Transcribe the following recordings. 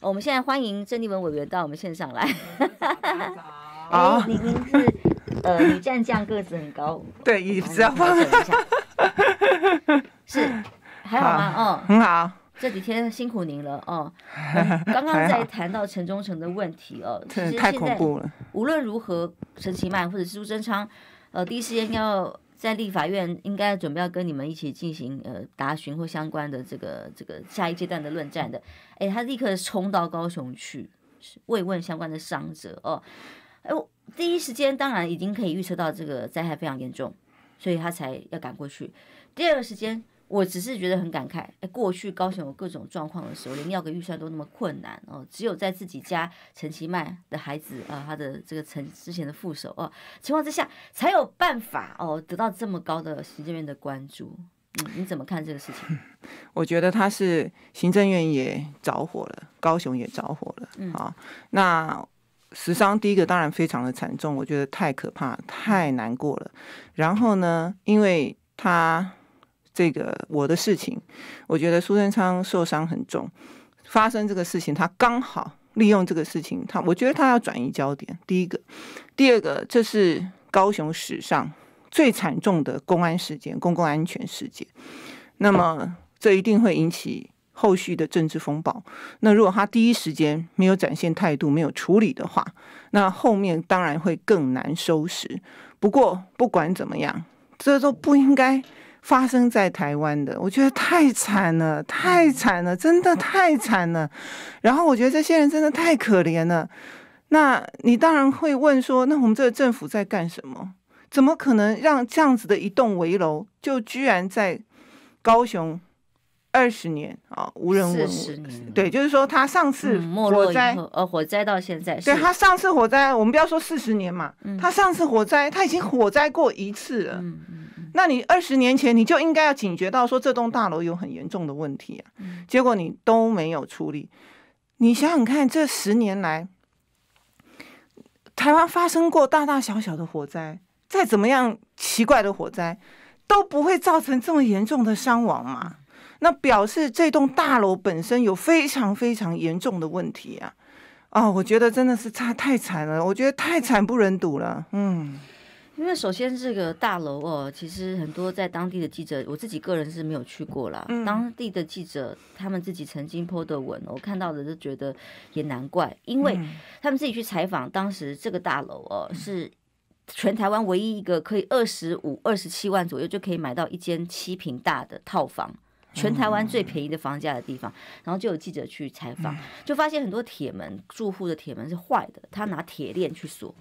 我们现在欢迎郑丽文委员到我们线上来。好哎，您您是呃女战将，个子很高，对，椅子要调整一下。是，还好吗？哦，很好，这几天辛苦您了哦。刚刚在谈到陈忠诚的问题哦，其真的太实现在恐怖了。无论如何，陈其迈或者是朱贞昌，呃，第一时间要在立法院应该准备要跟你们一起进行呃答询或相关的这个这个下一阶段的论战的，哎，他立刻冲到高雄去慰问相关的伤者哦，哎，第一时间当然已经可以预测到这个灾害非常严重，所以他才要赶过去。第二个时间。我只是觉得很感慨，哎，过去高雄有各种状况的时候，连要个预算都那么困难哦。只有在自己家陈其迈的孩子啊，他的这个陈之前的副手哦情况之下，才有办法哦得到这么高的行政院的关注。嗯，你怎么看这个事情？我觉得他是行政院也着火了，高雄也着火了。嗯啊，那死伤第一个当然非常的惨重，我觉得太可怕，太难过了。然后呢，因为他这个我的事情，我觉得苏贞昌受伤很重，发生这个事情，他刚好利用这个事情，他我觉得他要转移焦点。第一个，第二个，这是高雄史上最惨重的公安事件，公共安全事件。那么这一定会引起后续的政治风暴。那如果他第一时间没有展现态度，没有处理的话，那后面当然会更难收拾。不过不管怎么样，这都不应该发生在台湾的。我觉得太惨了，太惨了，真的太惨了。然后我觉得这些人真的太可怜了。那你当然会问说，那我们这个政府在干什么？怎么可能让这样子的一栋围楼，就居然在高雄二十年啊无人问四十年，对，就是说他上次火灾，后，呃，火灾到现在，对他上次火灾，我们不要说四十年嘛，他上次火灾他已经火灾过一次了。那你二十年前你就应该要警觉到说这栋大楼有很严重的问题啊，嗯结果你都没有处理。你想想看，这十年来，台湾发生过大大小小的火灾，再怎么样奇怪的火灾，都不会造成这么严重的伤亡嘛？那表示这栋大楼本身有非常非常严重的问题啊！啊、我觉得真的是差太惨了，我觉得太惨不忍睹了。嗯，因为首先这个大楼哦，其实很多在当地的记者，我自己个人是没有去过啦。嗯当地的记者他们自己曾经 PO 的文，我看到的就觉得也难怪，因为嗯他们自己去采访，当时这个大楼哦是。全台湾唯一一个可以二十五、二十七万左右就可以买到一间七平大的套房，全台湾最便宜的房价的地方。然后就有记者去采访，就发现很多铁门住户的铁门是坏的，他拿铁链去锁，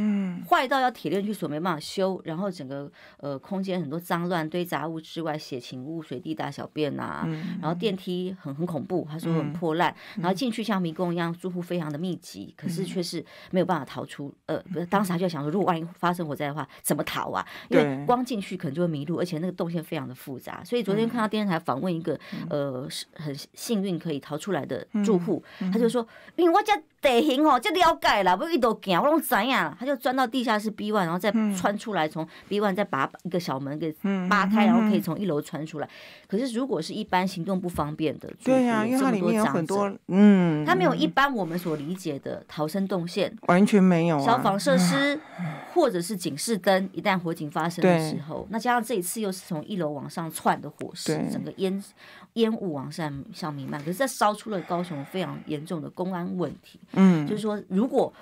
嗯，坏到要铁链去锁没办法修，然后整个呃空间很多脏乱堆杂物之外，血情物、随地大小便啊，然后电梯很很恐怖，他说很破烂，然后进去像迷宫一样，住户非常的密集，可是却是没有办法逃出。呃，不是，当时他就想说，如果万一发生火灾的话，怎么逃啊？因为光进去可能就会迷路，而且那个动线非常的复杂。所以昨天看到电视台访问一个呃很幸运可以逃出来的住户，他就说，因为我家地形哦，这了解啦，不一路行我拢知影啦。他就钻到地下室 B one，然后再穿出来，从 B one 再把一个小门给扒开，然后可以从一楼穿出来。可是如果是一般行动不方便的对呀、因为它里面有很多，嗯，它没有一般我们所理解的逃生动线、完全没有、啊、消防设施，或者是警示灯，一旦火警发生的时候，那加上这一次又是从一楼往上窜的火势，整个烟烟雾往上上弥漫，可是这烧出了高雄非常严重的公安问题。嗯，就是说，如果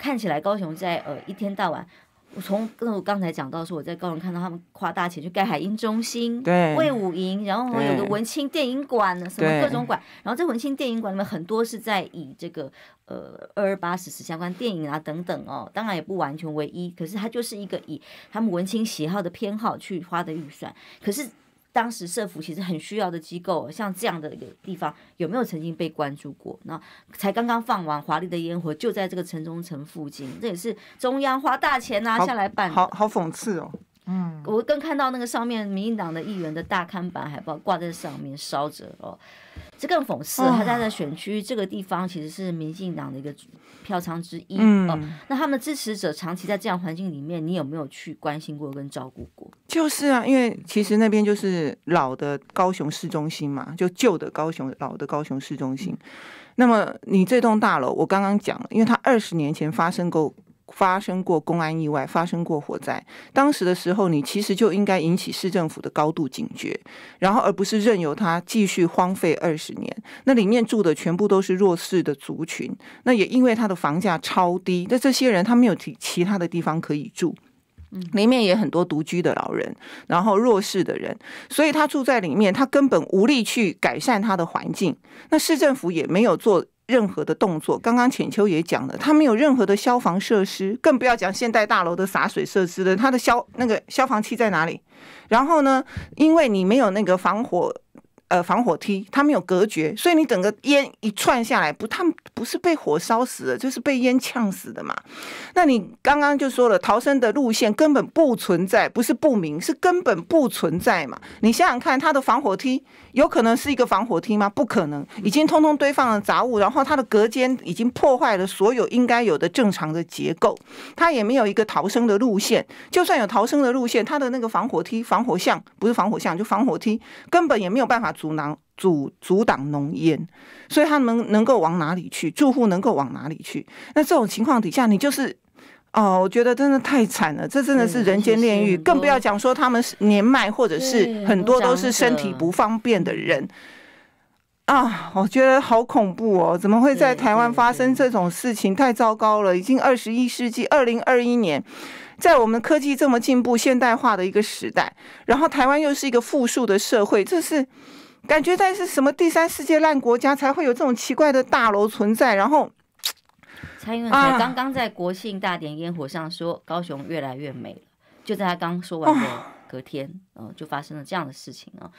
看起来高雄在呃一天到晚。我从跟我刚才讲到说，我在高雄看到他们花大钱去盖海鹰中心、对魏武营，然后还有个文青电影馆，什么各种馆。然后在文青电影馆里面很多是在以这个呃二二八史实相关电影啊等等哦，当然也不完全唯一，可是它就是一个以他们文青喜好的偏好去花的预算。可是当时社福其实很需要的机构，像这样的一个地方，有没有曾经被关注过？那才刚刚放完华丽的烟火，就在这个城中城附近，这也是中央花大钱拿好下来办的。好好讽刺哦。嗯我更看到那个上面民进党的议员的大看板海报挂在上面烧着哦，这更讽刺。他在的选区这个地方其实是民进党的一个票仓之一、嗯哦。那他们支持者长期在这样环境里面，你有没有去关心过跟照顾过？就是啊，因为其实那边就是老的高雄市中心嘛，就旧的高雄老的高雄市中心。那么你这栋大楼，我刚刚讲了，因为它二十年前发生过。发生过公安意外，发生过火灾，当时的时候，你其实就应该引起市政府的高度警觉，然后而不是任由它继续荒废二十年。那里面住的全部都是弱势的族群，那也因为它的房价超低，那这些人他没有其其他的地方可以住，里面也很多独居的老人，然后弱势的人，所以他住在里面，他根本无力去改善他的环境。那市政府也没有做。任何的动作，刚刚浅秋也讲了，他没有任何的消防设施，更不要讲现代大楼的洒水设施了。他的消那个消防器在哪里？然后呢，因为你没有那个防火。呃，防火梯它没有隔绝，所以你整个烟一串下来，不，他们不是被火烧死的，就是被烟呛死的嘛。那你刚刚就说了，逃生的路线根本不存在，不是不明，是根本不存在嘛。你想想看，它的防火梯有可能是一个防火梯吗？不可能，已经通通堆放了杂物，然后它的隔间已经破坏了所有应该有的正常的结构，它也没有一个逃生的路线。就算有逃生的路线，它的那个防火梯、防火巷不是防火巷，就防火梯，根本也没有办法。阻挡阻阻挡浓烟，所以他们能够往哪里去？住户能够往哪里去？那这种情况底下，你就是哦，我觉得真的太惨了，这真的是人间炼狱。更不要讲说他们是年迈，或者是很多都是身体不方便的人啊！我觉得好恐怖哦，怎么会在台湾发生这种事情？太糟糕了！已经二十一世纪二零二一年。在我们科技这么进步、现代化的一个时代，然后台湾又是一个富庶的社会，这是感觉在是什么第三世界烂国家才会有这种奇怪的大楼存在？然后蔡英文才刚刚在国庆大典烟火上说高雄越来越美了，就在他刚说完的隔天，呃，就发生了这样的事情啊。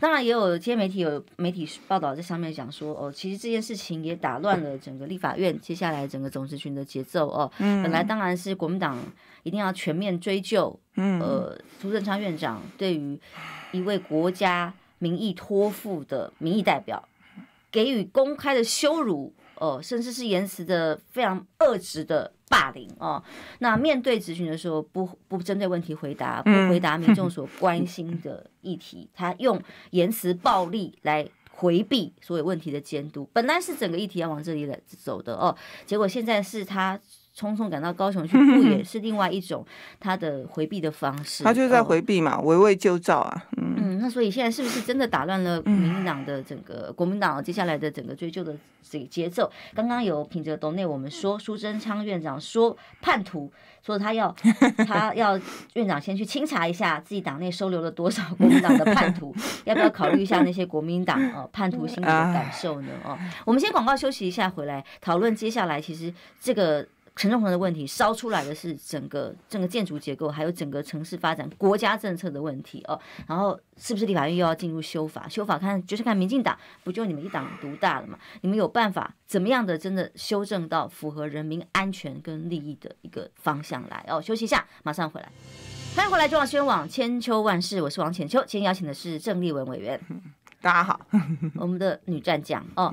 当然，也有些媒体有媒体报道在上面讲说，哦，其实这件事情也打乱了整个立法院接下来整个总咨询的节奏哦。本来当然是国民党。一定要全面追究，嗯呃，苏贞昌院长对于一位国家民意托付的民意代表给予公开的羞辱，呃，甚至是言辞的非常恶质的霸凌哦。那面对质询的时候，不不针对问题回答，不回答民众所关心的议题，他用言辞暴力来回避所有问题的监督。本来是整个议题要往这里来走的哦，结果现在是他。匆匆赶到高雄去，不也是另外一种他的回避的方式？他就是在回避嘛，围魏救赵啊。嗯，那所以现在是不是真的打乱了民进党的整个国民党接下来的整个追究的这个节奏？刚刚有品哲董内我们说苏贞昌院长说叛徒，说他要 他要院长先去清查一下自己党内收留了多少国民党的叛徒，要不要考虑一下那些国民党哦叛徒心里的感受呢？哦，我们先广告休息一下，回来讨论接下来其实这个。陈仲恒的问题烧出来的是整个整个建筑结构，还有整个城市发展、国家政策的问题哦。然后是不是立法院又要进入修法？修法看就是看民进党，不就你们一党独大了嘛？你们有办法怎么样的真的修正到符合人民安全跟利益的一个方向来？哦，休息一下，马上回来。欢迎回来中央新闻网，千秋万世，我是王浅秋。今天邀请的是郑丽文委员。大家好，我们的女战将哦。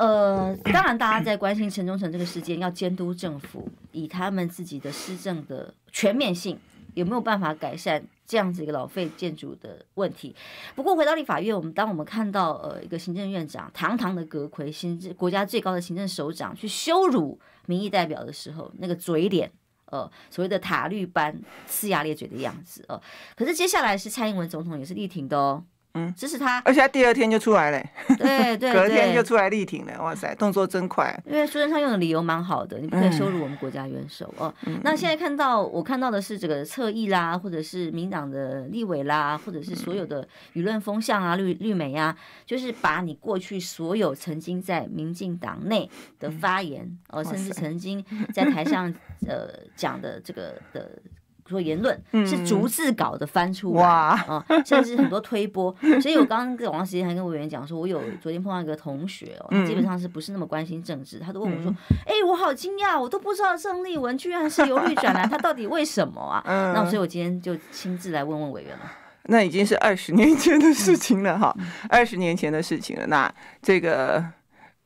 呃，当然，大家在关心陈忠诚这个事件，要监督政府以他们自己的施政的全面性，有没有办法改善这样子一个老废建筑的问题？不过回到立法院，我们当我们看到呃一个行政院长堂堂的阁魁，行政国家最高的行政首长去羞辱民意代表的时候，那个嘴脸，呃，所谓的塔绿班呲牙咧嘴的样子，哦，可是接下来是蔡英文总统也是力挺的哦。嗯，支持他，而且他第二天就出来了，对 对，隔天就出来力挺了，哇塞，动作真快。因为苏贞昌用的理由蛮好的，你不可以羞辱我们国家元首哦。那现在看到我看到的是这个侧翼啦，或者是民党的立委啦，或者是所有的舆论风向啊，绿绿媒啊，就是把你过去所有曾经在民进党内的发言，哦，甚至曾经 在台上呃讲的这个的。说言论是逐字稿的翻出来啊，甚至很多推波。所以我刚刚跟王时间还跟委员讲说，我有昨天碰到一个同学哦，他基本上是不是那么关心政治，他都问我说：“哎，我好惊讶，我都不知道郑丽文居然是由绿转蓝，他到底为什么啊？”那所以我今天就亲自来问问委员了。那已经是二十年前的事情了哈，二十年前的事情了。那这个。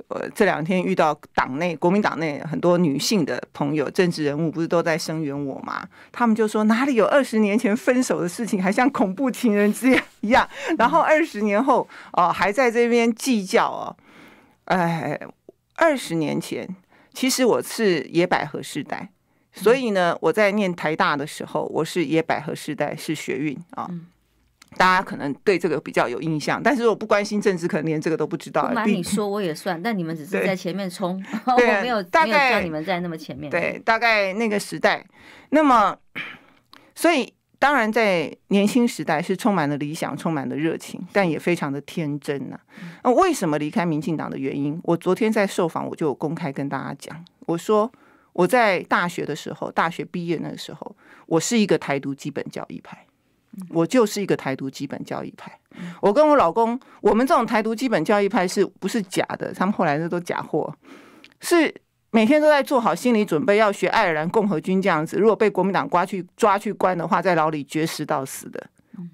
呃，这两天遇到党内国民党内很多女性的朋友、政治人物，不是都在声援我吗？他们就说哪里有二十年前分手的事情，还像恐怖情人之 一样，然后二十年后哦还在这边计较哦。哎，二十年前，其实我是野百合世代，所以呢，我在念台大的时候，我是野百合世代，是学运啊。大家可能对这个比较有印象，但是我不关心政治，可能连这个都不知道。不瞒你说，我也算，但你们只是 在前面冲，我没有没有叫你们在那么前面。对，大概那个时代，那么所以当然在年轻时代是充满了理想，充满了热情，但也非常的天真呐。那为什么离开民进党的原因？我昨天在受访，我就公开跟大家讲，我说我在大学的时候，大学毕业那个时候，我是一个台独基本教义派。我就是一个台独基本教义派。我跟我老公，我们这种台独基本教义派是不是假的？他们后来那都假货，是每天都在做好心理准备，要学爱尔兰共和军这样子。如果被国民党抓去抓去关的话，在牢里绝食到死的，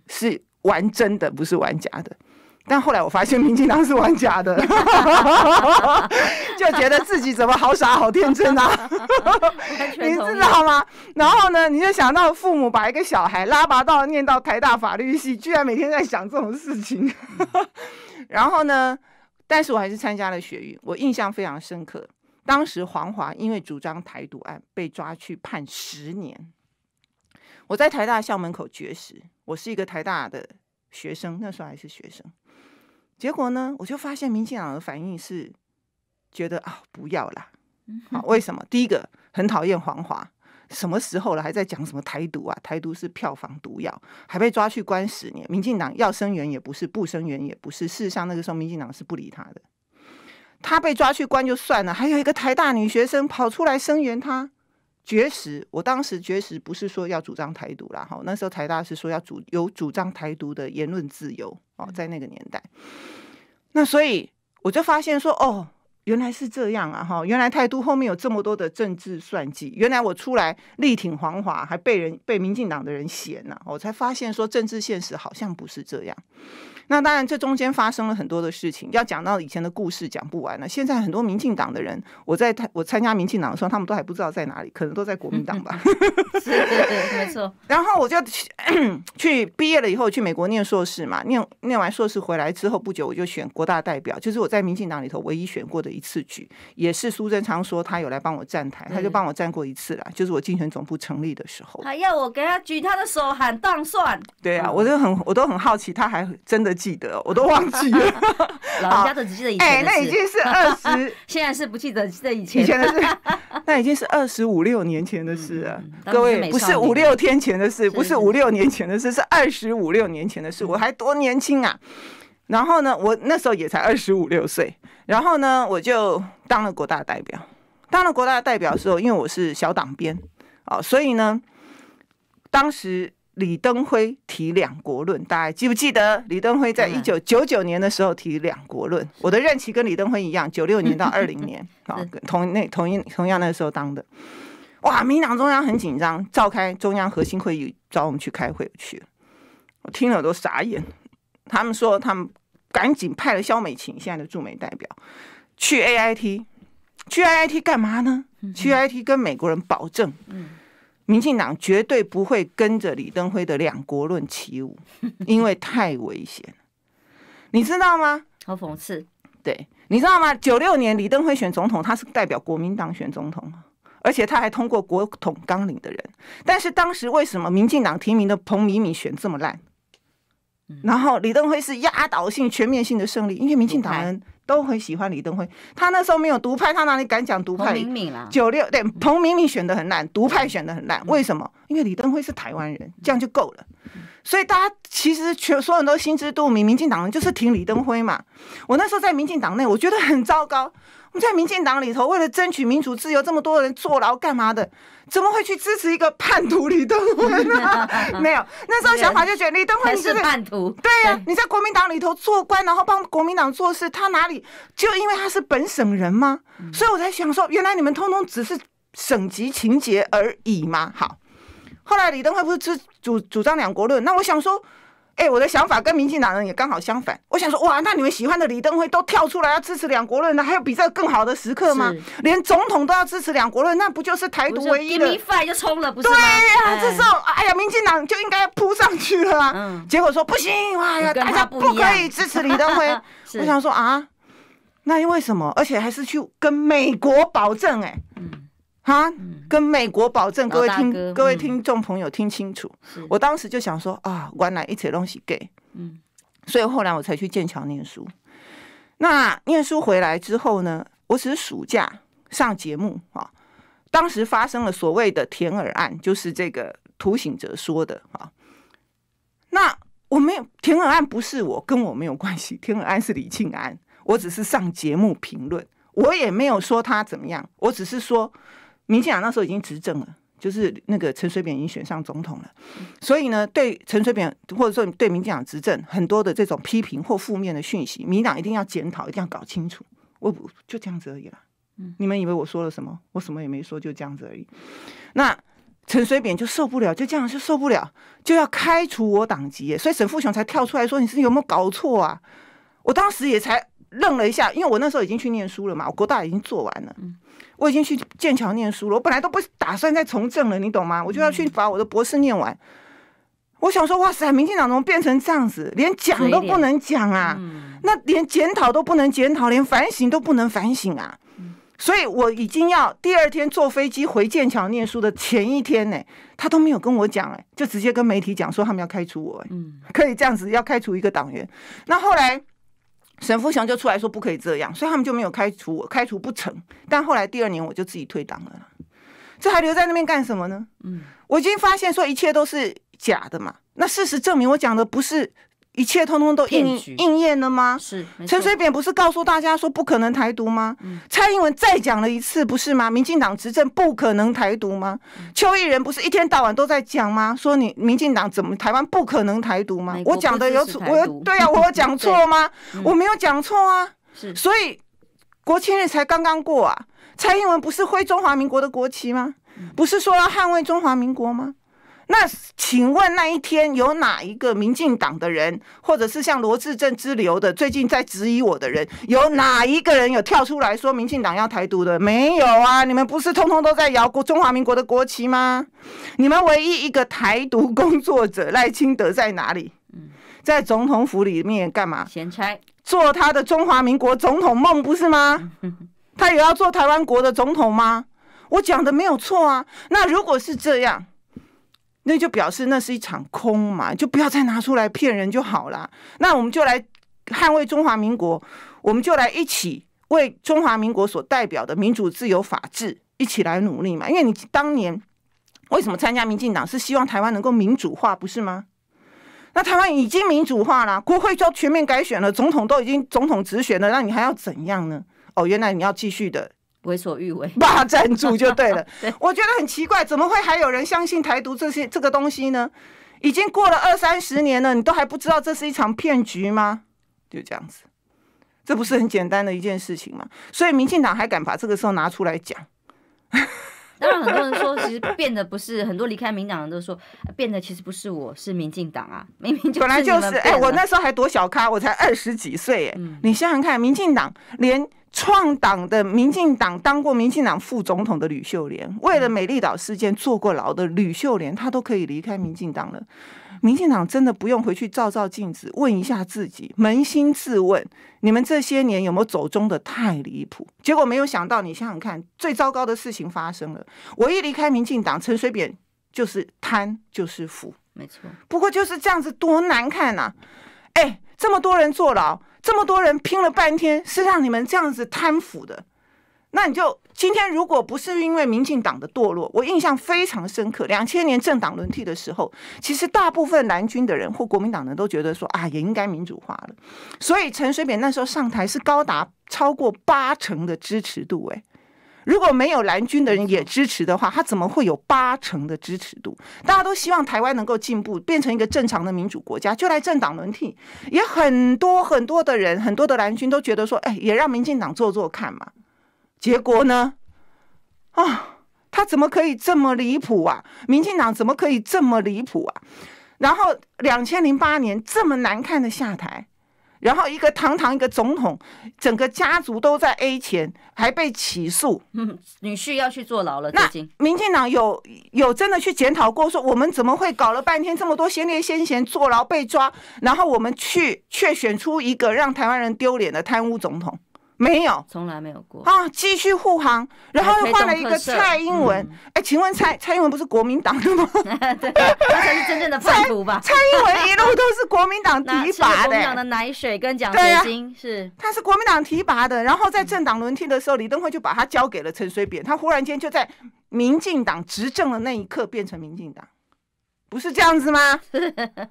是玩真的，不是玩假的。但后来我发现民进党是玩假的，就觉得自己怎么好傻好天真啊！你知道吗？然后呢，你就想到父母把一个小孩拉拔到念到台大法律系，居然每天在想这种事情。然后呢，但是我还是参加了学运，我印象非常深刻。当时黄华因为主张台独案被抓去判十年，我在台大校门口绝食。我是一个台大的学生，那时候还是学生。结果呢，我就发现民进党的反应是觉得啊，不要啦。好，为什么？第一个很讨厌黄华，什么时候了还在讲什么台独啊？台独是票房毒药，还被抓去关十年。民进党要声援也不是，不声援也不是。事实上，那个时候民进党是不理他的。他被抓去关就算了，还有一个台大女学生跑出来声援他。绝食，我当时绝食不是说要主张台独啦，哈，那时候台大是说要主有主张台独的言论自由哦，在那个年代，那所以我就发现说，哦，原来是这样啊，哈，原来态度后面有这么多的政治算计，原来我出来力挺黄华，还被人被民进党的人嫌呢，我才发现说政治现实好像不是这样。那当然，这中间发生了很多的事情，要讲到以前的故事讲不完了。现在很多民进党的人，我在我参加民进党的时候，他们都还不知道在哪里，可能都在国民党吧。是，对对，没错。然后我就去去毕业了以后去美国念硕士嘛，念念完硕士回来之后不久，我就选国大代表，就是我在民进党里头唯一选过的一次举，也是苏贞昌说他有来帮我站台，他就帮我站过一次啦，就是我竞选总部成立的时候，还要我给他举他的手喊当算。对啊，我就很我都很好奇，他还真的。记得我都忘记了，老人家都只记得以前哎，那已经是二十，现在是不记得记得以前以前的事，那已经是二十五六年前的事了。各位不是五六天前的事，不是五六年前的事，是二十五六年前的事。我还多年轻啊！然后呢，我那时候也才二十五六岁。然后呢，我就当了国大代表。当了国大代表的时候，因为我是小党编啊，所以呢，当时。李登辉提两国论，大家记不记得？李登辉在一九九九年的时候提两国论，我的任期跟李登辉一样，九六年到二零年 啊，同那同一同样那个时候当的。哇，民党中央很紧张，召开中央核心会议找我们去开会去，我听了都傻眼。他们说他们赶紧派了肖美琴，现在的驻美代表去 A I T，去 A I T 干嘛呢？去 A I T 跟美国人保证。民进党绝对不会跟着李登辉的两国论起舞，因为太危险，你知道吗？好讽刺。对，你知道吗？九六年李登辉选总统，他是代表国民党选总统，而且他还通过国统纲领的人。但是当时为什么民进党提名的彭米米选这么烂？然后李登辉是压倒性、全面性的胜利，因为民进党人。都很喜欢李登辉，他那时候没有独派，他哪里敢讲独派？九六对彭明敏选的很烂，独派选的很烂，为什么？因为李登辉是台湾人，这样就够了。所以大家其实全所有人都心知肚明，民进党人就是挺李登辉嘛。我那时候在民进党内，我觉得很糟糕。我们在民进党里头，为了争取民主自由，这么多人坐牢干嘛的？怎么会去支持一个叛徒李登辉呢？没有，那时候想法就觉得李登辉是叛徒。对呀，你在国民党里头做官，然后帮国民党做事，他哪里就因为他是本省人吗？所以我才想说，原来你们通通只是省级情节而已嘛？好，后来李登辉不是主主主张两国论，那我想说。哎，我的想法跟民进党人也刚好相反。我想说，哇，那你们喜欢的李登辉都跳出来要支持两国论，那还有比这更好的时刻吗？连总统都要支持两国论，那不就是台独唯一的？就冲了，不是对呀，这时候，哎呀，民进党就应该扑上去了。嗯。结果说不行，哇呀，大家不可以支持李登辉。我想说啊，那因为什么？而且还是去跟美国保证、哎，哈，跟美国保证，各位听，各位嗯。听众朋友听清楚，我当时就想说啊，原来一切东西给，嗯。所以后来我才去剑桥念书。那念书回来之后呢，我只是暑假上节目啊，当时发生了所谓的田耳案，就是这个涂醒哲说的啊。那我没有田耳案不是我，跟我没有关系，田耳案是李庆安，我只是上节目评论，我也没有说他怎么样，我只是说民进党那时候已经执政了。就是那个陈水扁已经选上总统了，所以呢，对陈水扁或者说对民进党执政很多的这种批评或负面的讯息，民进党一定要检讨，一定要搞清楚。我不就这样子而已啦。你们以为我说了什么？我什么也没说，就这样子而已。那陈水扁就受不了，就这样就受不了，就要开除我党籍耶，所以沈富雄才跳出来说：“你是有没有搞错啊？”我当时也才愣了一下，因为我那时候已经去念书了嘛，我国大已经做完了，我已经去剑桥念书了，我本来都不打算再从政了，你懂吗？我就要去把我的博士念完。我想说，哇塞，民进党怎么变成这样子？连讲都不能讲啊！那连检讨都不能检讨，连反省都不能反省啊！所以我已经要第二天坐飞机回剑桥念书的前一天呢、他都没有跟我讲，哎，就直接跟媒体讲说他们要开除我、哎，可以这样子要开除一个党员。那后来沈富雄就出来说不可以这样，所以他们就没有开除我，开除不成。但后来第二年我就自己退党了，这还留在那边干什么呢？嗯，我已经发现说一切都是假的嘛。那事实证明我讲的不是一切通通都应应验了吗？是陈水扁不是告诉大家说不可能台独吗？蔡英文再讲了一次，不是吗？民进党执政不可能台独吗？邱毅人不是一天到晚都在讲吗？说你民进党怎么台湾不可能台独吗我讲的有错，我有对啊，我有讲错吗？我没有讲错啊。是所以国庆日才刚刚过啊，蔡英文不是挥中华民国的国旗吗？不是说要捍卫中华民国吗？那请问那一天有哪一个民进党的人，或者是像罗志正之流的，最近在质疑我的人，有哪一个人有跳出来说民进党要台独的？没有啊！你们不是通通都在摇国中华民国的国旗吗？你们唯一一个台独工作者赖清德在哪里？在总统府里面干嘛？闲差，做他的中华民国总统梦，不是吗？他也要做台湾国的总统吗？我讲的没有错啊。那如果是这样，那就表示那是一场空嘛，就不要再拿出来骗人就好啦。那我们就来捍卫中华民国，我们就来一起为中华民国所代表的民主、自由、法治一起来努力嘛。因为你当年为什么参加民进党，是希望台湾能够民主化，不是吗？那台湾已经民主化了，国会都全面改选了，总统都已经总统直选了，那你还要怎样呢？哦，原来你要继续的为所欲为。霸占住就对了 对。我觉得很奇怪，怎么会还有人相信台独这些这个东西呢？已经过了二三十年了，你都还不知道这是一场骗局吗？就这样子，这不是很简单的一件事情吗？所以民进党还敢把这个时候拿出来讲，当然，很多人说，其实变的不是很多离开民党的人都说，呃变的其实不是我，是民进党啊，明明就本来就是哎、我那时候还多小咖，我才二十几岁哎、你想想看，民进党连创党的民进党当过民进党副总统的吕秀莲，为了美丽岛事件坐过牢的吕秀莲，她都可以离开民进党了。民进党真的不用回去照照镜子，问一下自己，扪心自问，你们这些年有没有走中的太离谱？结果没有想到，你想想看，最糟糕的事情发生了。我一离开民进党，陈水扁就是贪就是腐，没错，不过就是这样子，多难看呐、哎，这么多人坐牢，这么多人拼了半天，是让你们这样子贪腐的。那你就今天如果不是因为民进党的堕落，我印象非常深刻。两千年政党轮替的时候，其实大部分蓝军的人或国民党人都觉得说啊，也应该民主化了。所以陈水扁那时候上台是高达超过八成的支持度、哎。如果没有蓝军的人也支持的话，他怎么会有八成的支持度？大家都希望台湾能够进步，变成一个正常的民主国家，就来政党轮替。也很多很多的人，很多的蓝军都觉得说，哎，也让民进党做做看嘛。结果呢？啊，他怎么可以这么离谱啊？民进党怎么可以这么离谱啊？然后两千零八年这么难看的下台，然后一个堂堂一个总统，整个家族都在 A 钱，还被起诉。嗯，女婿要去坐牢了，那民进党有有真的去检讨过，说我们怎么会搞了半天这么多先烈先贤坐牢被抓，然后我们去却选出一个让台湾人丢脸的贪污总统？没有，从来没有过。啊，继续护航，然后又换了一个蔡英文。哎、请问蔡蔡英文不是国民党的吗？对，他才是真正的叛徒吧？蔡英文一路都是国民党提拔的、国民党的奶水跟奖学金，是他是国民党提拔的，然后在政党轮替的时候，李登辉就把他交给了陈水扁，他忽然间就在民进党执政的那一刻变成民进党，不是这样子吗？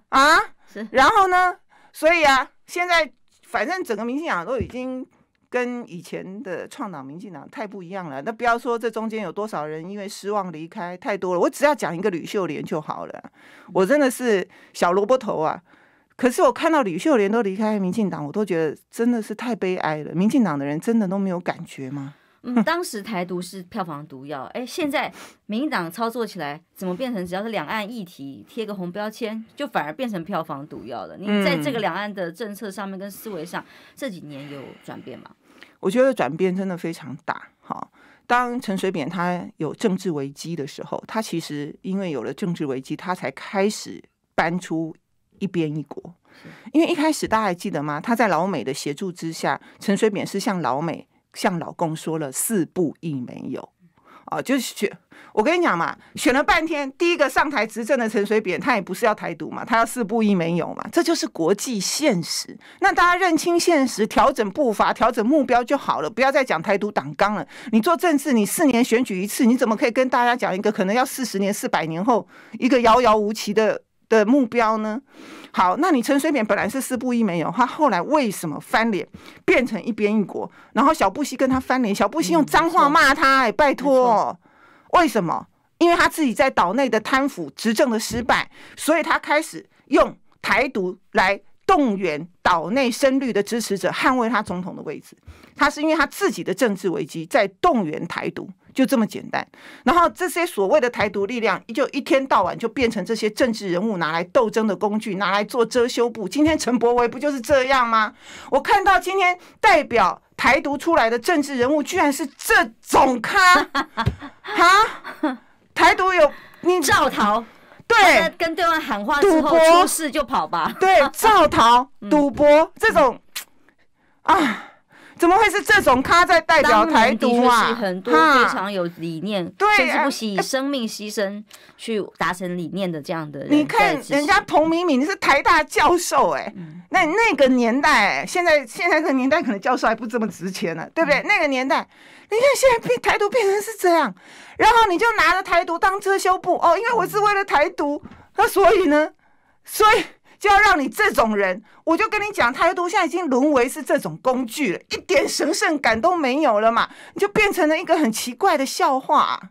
啊是，然后呢？所以啊，现在反正整个民进党都已经跟以前的创党民进党太不一样了。那不要说这中间有多少人因为失望离开，太多了。我只要讲一个吕秀莲就好了。我真的是小萝卜头啊！可是我看到吕秀莲都离开民进党，我都觉得真的是太悲哀了。民进党的人真的都没有感觉吗？嗯，当时台独是票房毒药，哎，现在民进党操作起来，怎么变成只要是两岸议题贴个红标签，就反而变成票房毒药了？你在这个两岸的政策上面跟思维上，这几年有转变吗？我觉得转变真的非常大。哈，当陈水扁他有政治危机的时候，他其实因为有了政治危机，他才开始搬出一边一国。因为一开始大家还记得吗？他在老美的协助之下，陈水扁是向老美、向老共说了四不一没有。啊，就是选，我跟你讲嘛，选了半天，第一个上台执政的陈水扁，他也不是要台独嘛，他要四不一没有嘛，这就是国际现实。那大家认清现实，调整步伐，调整目标就好了，不要再讲台独党纲了。你做政治，你四年选举一次，你怎么可以跟大家讲一个可能要四十年、四百年后一个遥遥无期的的目标呢？好，那你陈水扁本来是四不一没有，他后来为什么翻脸变成一边一国？然后小布希跟他翻脸，小布希用脏话骂他、哎，拜托，为什么？因为他自己在岛内的贪腐、执政的失败，所以他开始用台独来动员岛内深绿的支持者，捍卫他总统的位置。他是因为他自己的政治危机在动员台独。就这么简单，然后这些所谓的台独力量，就一天到晚就变成这些政治人物拿来斗争的工具，拿来做遮羞布。今天陈柏维不就是这样吗？我看到今天代表台独出来的政治人物，居然是这种咖 哈！台独有你赵桃，对，跟对方喊话之后出事就跑吧。对，造逃 赌博这种啊。怎么会是这种咖在代表台独啊？是很多非常有理念，对，甚至不惜以生命牺牲去达成理念的这样的人。你看人家彭明敏是台大教授、欸，哎、嗯，那那个年代、欸，现在现在这个年代可能教授还不这么值钱了，对不对？嗯、那个年代，你看现在变台独变成是这样，然后你就拿着台独当遮羞布哦，因为我是为了台独，那所以呢，所以。就要让你这种人，我就跟你讲，台独现在已经沦为是这种工具了，一点神圣感都没有了嘛，你就变成了一个很奇怪的笑话、啊。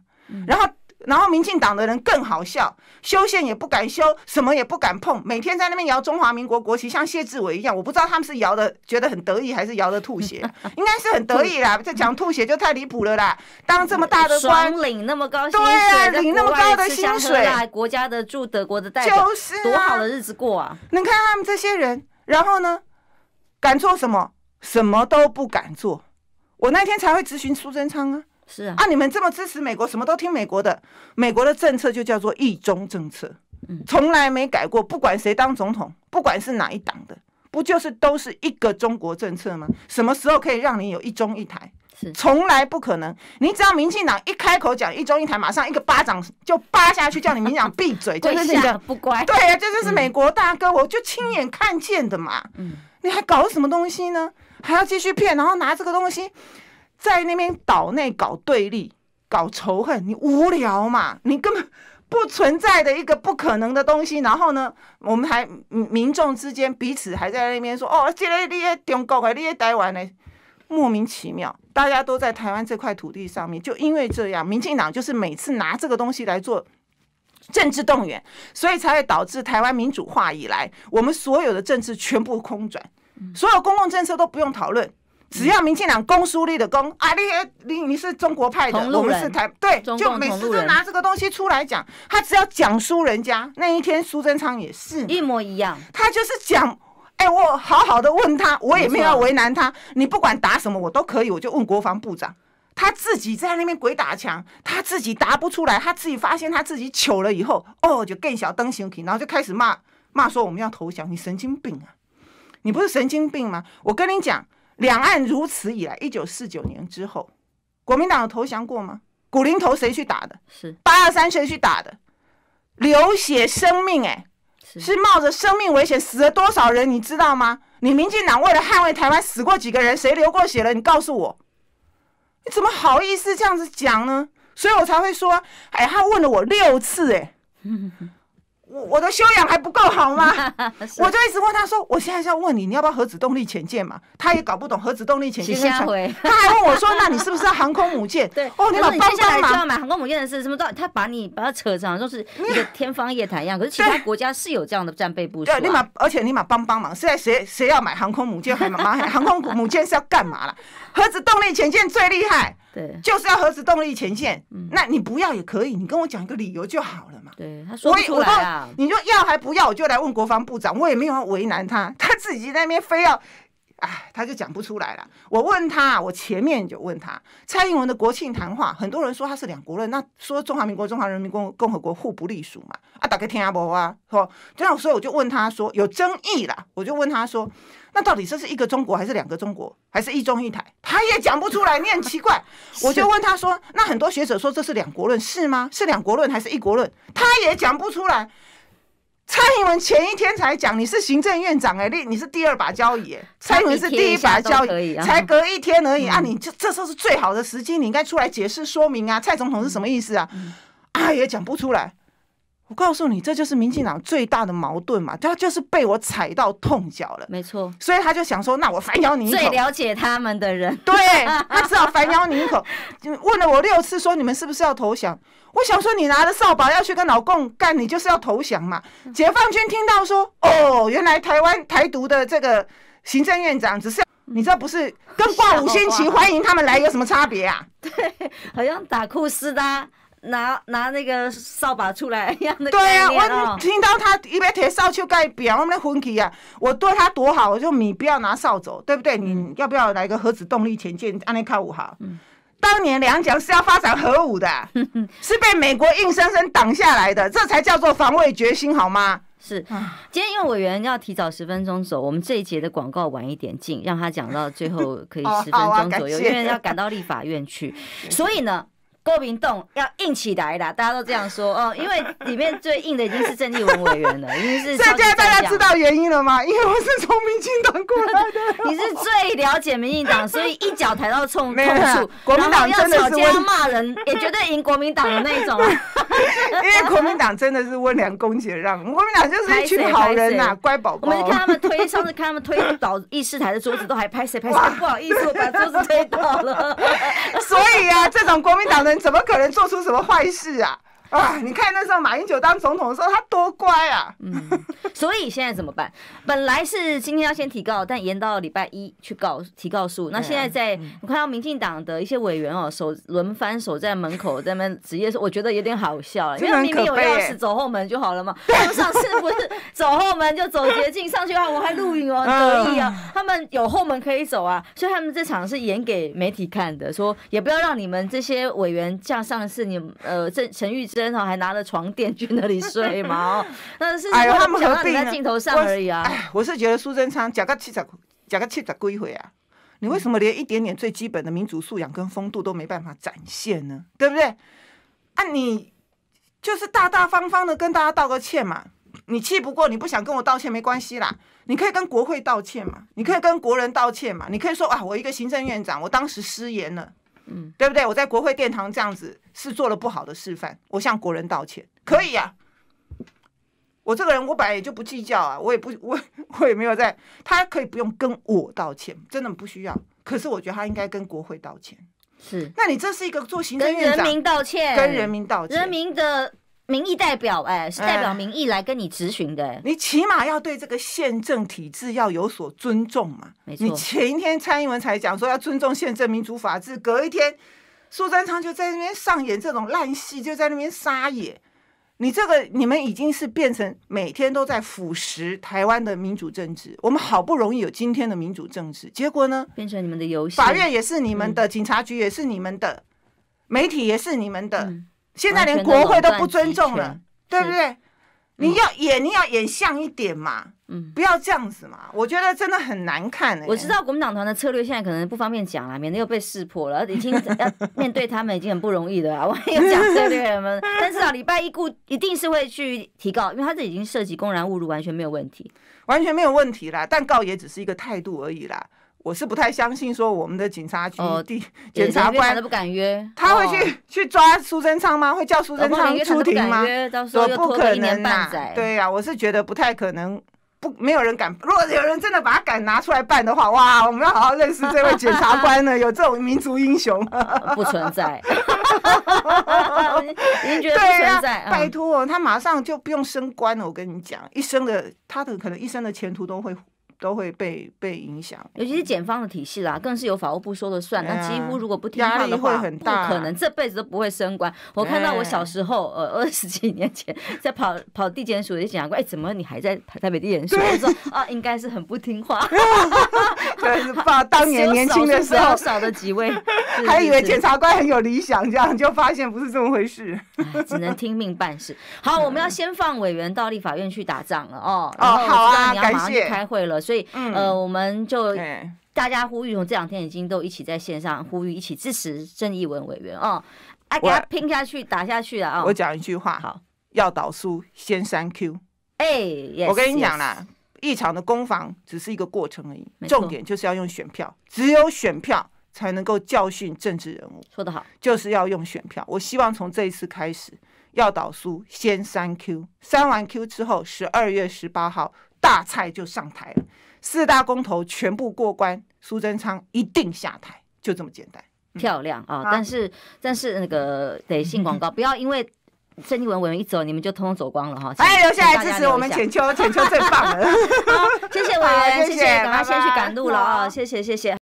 然后，然后民进党的人更好笑，修宪也不敢修，什么也不敢碰，每天在那边摇中华民国国旗，像谢志伟一样。我不知道他们是摇的觉得很得意，还是摇的吐血，应该是很得意啦。这讲吐血就太离谱了啦！当这么大的官，领那么高薪水，对啊，领那么高的薪水，国家的驻德国的代表，就是、啊、多好的日子过啊！你看他们这些人，然后呢，敢做什么？什么都不敢做。我那天才会咨询苏贞昌啊。是啊，啊，你们这么支持美国，什么都听美国的，美国的政策就叫做一中政策，从来没改过，不管谁当总统，不管是哪一党的，不就是都是一个中国政策吗？什么时候可以让你有一中一台？是从来不可能。你只要民进党一开口讲一中一台，马上一个巴掌就扒下去，叫你民进党闭嘴，就是那个不乖。对啊，这就是美国大哥，我就亲眼看见的嘛。嗯，你还搞什么东西呢？还要继续骗，然后拿这个东西。在那边岛内搞对立、搞仇恨，你无聊嘛？你根本不存在的一个不可能的东西。然后呢，我们还民众之间彼此还在那边说：“哦，这个你在中国的，你在台湾的，莫名其妙。”大家都在台湾这块土地上面，就因为这样，民进党就是每次拿这个东西来做政治动员，所以才会导致台湾民主化以来，我们所有的政治全部空转，所有公共政策都不用讨论。只要民进党公输立的公啊，你你你是中国派的，我们是台对，就每次都拿这个东西出来讲，他只要讲输人家，那一天苏贞昌也是。一模一样，他就是讲，哎，我好好的问他，我也没有为难他，你不管答什么我都可以，我就问国防部长，他自己在那边鬼打墙，他自己答不出来，他自己发现他自己糗了以后，哦，就更小灯行体，然后就开始骂骂说我们要投降，你神经病啊，你不是神经病吗？我跟你讲。两岸如此以来，一九四九年之后，国民党有投降过吗？古林头谁去打的？是八二三谁去打的？流血生命、哎，是是冒着生命危险，死了多少人？你知道吗？你民进党为了捍卫台湾，死过几个人？谁流过血了？你告诉我，你怎么好意思这样子讲呢？所以我才会说，哎，他问了我六次、哎，我我的修养还不够好吗？我就一直问他说，我现在是要问你，你要不要核子动力潜舰嘛？他也搞不懂核子动力潜是舰。他还问我说，那你是不是要航空母舰？对，哦，你把帮下来。就要买航空母舰的事，什么都他把你把它扯上，就是一个天方夜谭一样。可是其他国家是有这样的战备部署、对，立马啊。，而且立马帮帮忙。现在谁谁要买航空母舰，还买买航空母舰是要干嘛啦？核子动力潜舰最厉害，对就是要核子动力前线。嗯那你不要也可以，你跟我讲一个理由就好了嘛。对，他说不出来啊。你说要还不要，我就来问国防部长，我也没有要为难他，他自己在那边非要，哎，他就讲不出来了。我问他，我前面就问他，蔡英文的国庆谈话，很多人说他是两国论，那说中华民国、中华人民共共和国互不隶属嘛？啊，大概听阿伯啊，说这样，所以我就问他说，有争议啦，我就问他说，那到底这是一个中国还是两个中国，还是一中一台？他也讲不出来，你很奇怪。我就问他说，那很多学者说这是两国论，是吗？是两国论还是一国论？他也讲不出来。蔡英文前一天才讲你是行政院长哎、你你是第二把交椅哎、蔡英文是第一把交椅，才隔一天而已、啊！嗯你这这时候是最好的时机，你应该出来解释说明啊！蔡总统是什么意思啊？嗯啊，也讲不出来。我告诉你，这就是民进党最大的矛盾嘛，他就是被我踩到痛脚了，没错，所以他就想说，那我反咬你一口。最了解他们的人。对他只好反咬你一口，就问了我六次，说你们是不是要投降？我想说，你拿着扫把要去跟老共干，你就是要投降嘛。解放军听到说，哦，原来台湾台独的这个行政院长只是要，你这不是跟挂五星旗欢迎他们来有什么差别啊？对好像打库斯达拿拿那个扫把出来一样的对啊，我听到他一边提扫帚盖表，我们的婚期啊，我对他多好，我就你不要拿扫帚，对不对？你要不要来个核子动力潜舰？安内靠五好。当年两蒋是要发展核武的啊、是被美国硬生生挡下来的，这才叫做防卫决心，好吗？是，啊今天因为委员要提早十分钟走，我们这一节的广告晚一点进，让他讲到最后可以十分钟左右，因为要赶到立法院去，所以呢。郭明栋要硬起来啦，大家都这样说哦，因为里面最硬的已经是郑丽文委员了，已经是现在大家知道原因了吗？因为我是从民进党过来的。你是最了解民进党，所以一脚抬到痛没有啦痛处，国民党要吵架骂人，也绝对赢国民党的那一种啊。因为国民党真的是温良恭俭让，国民党就是一群好人呐、乖宝宝。我们看他们推，上次看他们推倒议事台的桌子，都还拍谁拍谁，不好意思，我把桌子推倒了。所以啊，这种国民党怎么可能做出什么坏事啊？啊！你看那时候马英九当总统的时候，他多乖啊！嗯，所以现在怎么办？本来是今天要先提告，但延到礼拜一去告提告诉。那现在在我看到民进党的一些委员哦，守轮番守在门口，在那边职业，我觉得有点好笑了，因为明明有钥匙走后门就好了嘛。他们上次不是 走后门就走捷径上去啊，我还录影哦，很得意啊。他们有后门可以走啊，所以他们这场是演给媒体看的，说也不要让你们这些委员像上次你们呃郑陈玉珍哦，还拿了床垫去那里睡嘛哦，那是哎呦，他们何必呢？在镜头上我而已啊。哎，我是觉得苏贞昌讲个七十，讲个七十归回啊，你为什么连一点点最基本的民主素养跟风度都没办法展现呢？对不对？啊，你就是大大方方的跟大家道个歉嘛。你气不过，你不想跟我道歉没关系啦，你可以跟国会道歉嘛，你可以跟国人道歉嘛，你可以说啊，我一个行政院长，我当时失言了。嗯，对不对？我在国会殿堂这样子是做了不好的示范，我向国人道歉，可以呀、我这个人，我本来也就不计较啊，我也不，我我也没有在，他可以不用跟我道歉，真的不需要。可是我觉得他应该跟国会道歉。是。那你这是一个做行政跟院长，人民道歉，跟人民道歉，人民的民意代表，哎，是代表民意来跟你咨询的，哎你起码要对这个宪政体制要有所尊重嘛。没错你前一天蔡英文才讲说要尊重宪政民主法治，隔一天苏贞昌就在那边上演这种烂戏，就在那边撒野。你这个你们已经是变成每天都在腐蚀台湾的民主政治。我们好不容易有今天的民主政治，结果呢，变成你们的游戏。法院也是你们的，警察局也是你们的，媒体也是你们的，嗯现在连国会都不尊重了，对不对？你要演，你要演像一点嘛，嗯，不要这样子嘛。我觉得真的很难看哎。我知道国民党团的策略现在可能不方便讲了，免得又被识破了。已经要面对他们已经很不容易了啊，万一有讲策略们。但是啊，礼拜一固一定是会去提告，因为他这已经涉及公然侮辱，完全没有问题，完全没有问题啦。但告也只是一个态度而已啦。我是不太相信说我们的警察局地 检察官都不敢约，他会去去抓苏贞昌吗？会叫苏贞昌出庭吗？说不可能呐，对呀，我是觉得不太可能，不没有人敢。如果有人真的把他敢拿出来办的话，哇，我们要好好认识这位检察官呢，有这种民族英雄 不存在，您觉得不存在？拜托，他马上就不用升官了。我跟你讲，一生的他的可能一生的前途都会。都会被被影响，尤其是检方的体系啦，更是由法务部说了算。那几乎如果不听话的话，不可能这辈子都不会升官。我看到我小时候，呃，二十几年前在跑跑地检署的检察官，哎，怎么你还在台北地检署？我说啊，应该是很不听话。把当年 年轻的时候少的几位，还以为检察官很有理想，这样就发现不是这么回事，只能听命办事。好，我们要先放委员到立法院去打仗了哦。哦，好啊，感谢。开会了。所以，呃，我们就大家呼吁，从这两天已经都一起在线上呼吁，一起支持郑义文委员哦，啊，给他拼下去，打下去了啊！我讲一句话，好，要倒输先三 Q，哎，我跟你讲啦，一场的攻防只是一个过程而已，重点就是要用选票，只有选票才能够教训政治人物。说得好，就是要用选票。我希望从这一次开始，要倒输先三 Q，三完 Q 之后，十二月十八号。大菜就上台了，四大公投全部过关，苏贞昌一定下台，就这么简单，漂亮啊！但是但是那个得信广告，不要因为郑丽文委员一走，你们就通通走光了哈！哎，留下来支持我们浅秋，浅秋最棒了，谢谢委员，谢谢，赶快先去赶路了啊！谢谢谢谢。